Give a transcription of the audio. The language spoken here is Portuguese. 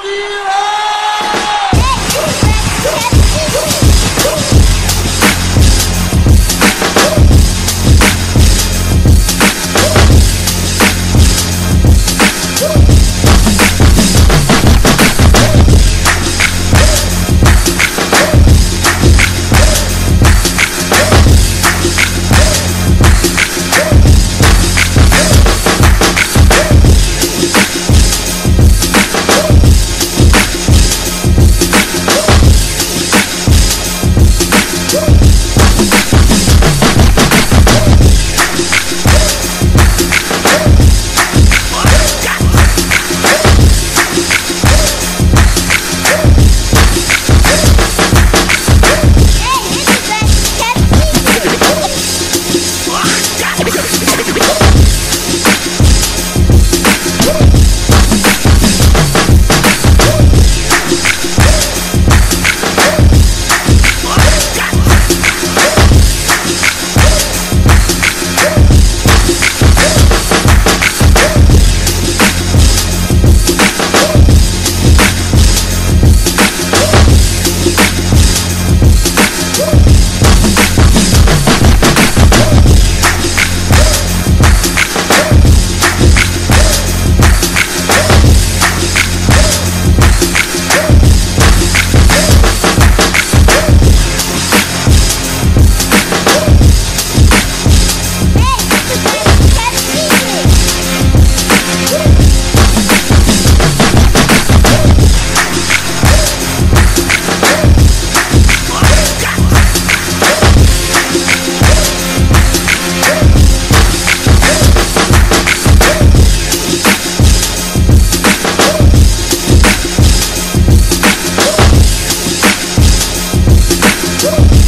Brasil! Woo!